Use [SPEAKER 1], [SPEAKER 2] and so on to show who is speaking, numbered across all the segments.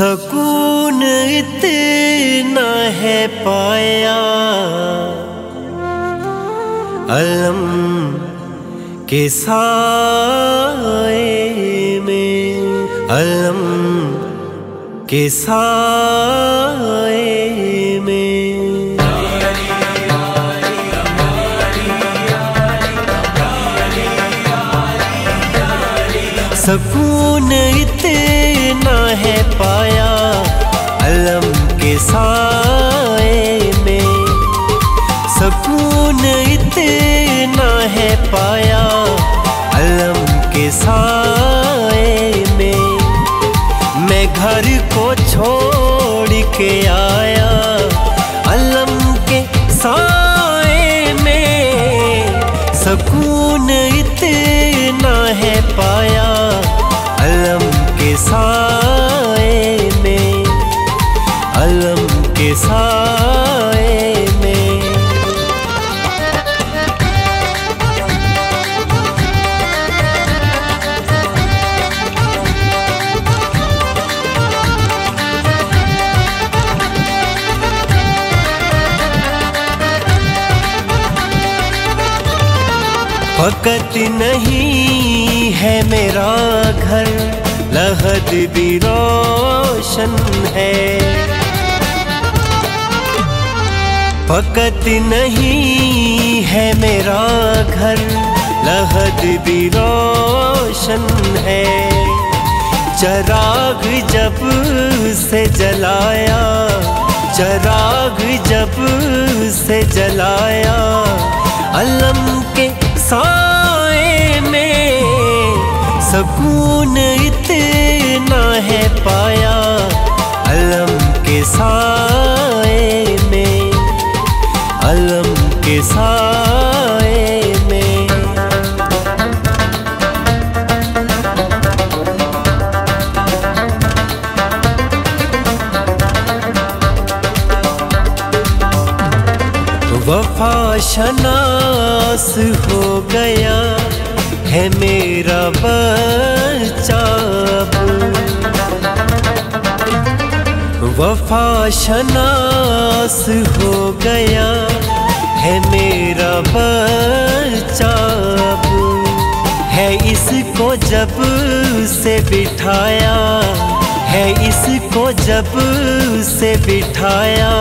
[SPEAKER 1] सकून इतना है पाया। अलम के साए में अलम के साए सकून इतना है पाया अलम के साए में। सकून इतना है पाया अलम के साए में। मैं घर को छोड़ के आया अलम के साए में। सकून इतना है पाया अलम के साए फकत नहीं है मेरा घर लहद भी रोशन है। फकत नहीं है मेरा घर लहद भी रोशन है। चराग जब से जलाया, चराग जब से जलाया, अलम साए में सकून इतना है पाया अलम के साए में अलम के साए वफा शनास हो गया है मेरा बच्चा अब। वफा शनास हो गया है मेरा बच्चा अब। है इसको जब से बिठाया, है इसको जब से बिठाया,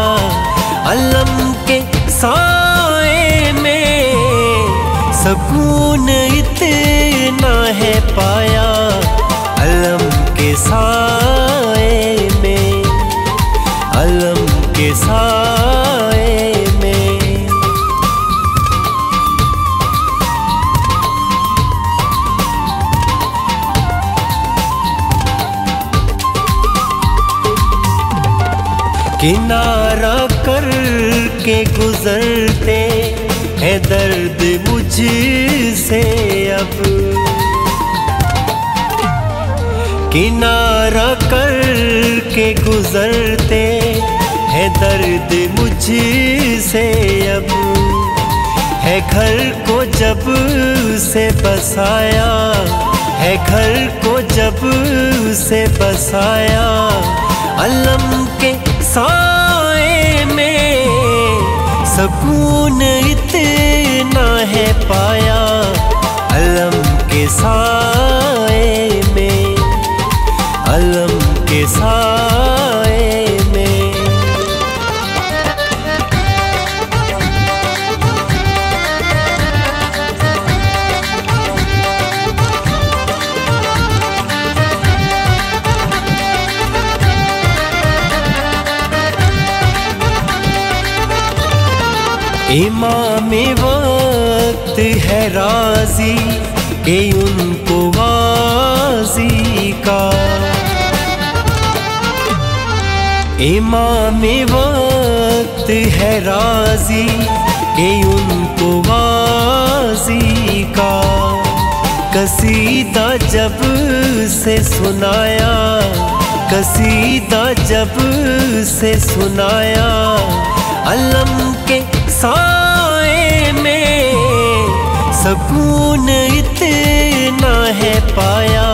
[SPEAKER 1] अलम के साए में सकून इतना है किनारा कर के गुजरते है दर्द मुझसे अब। किनारा कर के गुजरते है दर्द मुझसे अब। है घर को जब से बसाया, है घर को जब से बसाया, अलम के साए में सकून इतना है पाया अलम के साए में अलम के साए इमाम वक्त है राज़ी के उनको वाजी का। इमाम वक्त है राज़ी के उनको वाजी का। कसीदा जब से सुनाया, कसीदा जब से सुनाया, अलम साए में सकून इतना है पाया।